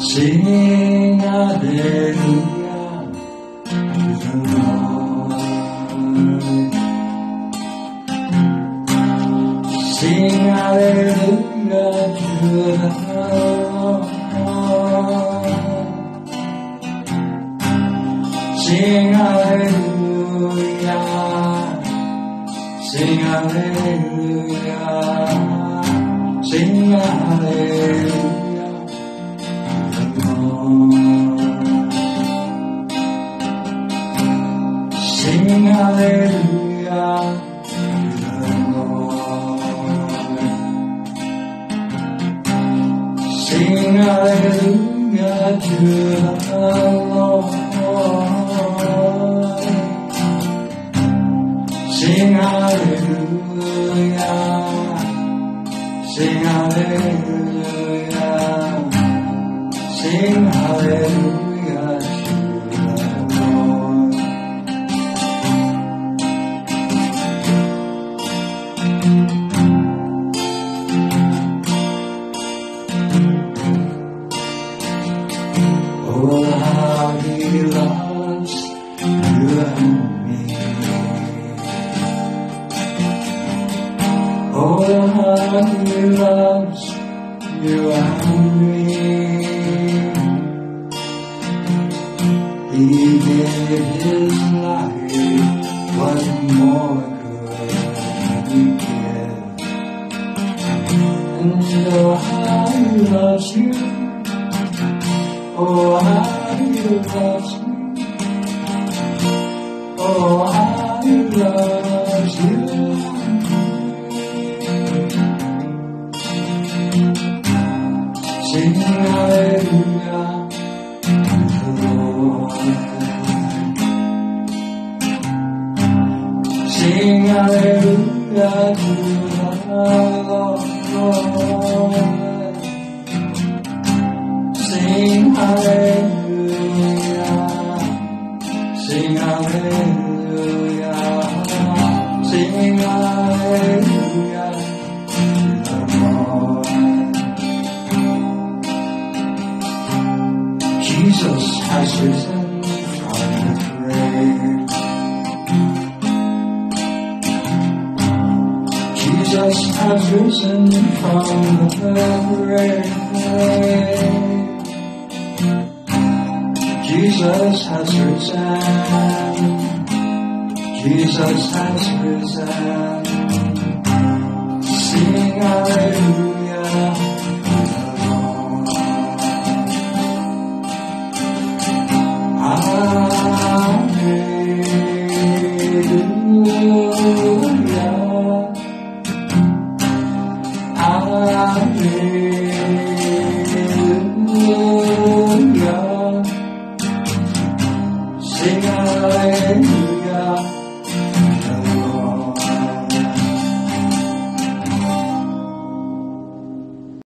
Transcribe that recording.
Sing hallelujah to the Lord. Sing hallelujah to the Lord. Sing hallelujah. Sing hallelujah. Sing hallelujah hallelujah to the Lord. Sing hallelujah to the Lord. Sing hallelujah. Sing hallelujah. Sing hallelujah you and me. Oh, how he loves you and me. He gave his life. What more could he give? And oh, how he loves you. Oh, how he loves me. Sing hallelujah to the Lord. Sing hallelujah. Sing hallelujah. Sing hallelujah. Jesus has risen has risen from the grave. Jesus has risen. Jesus has risen. Sing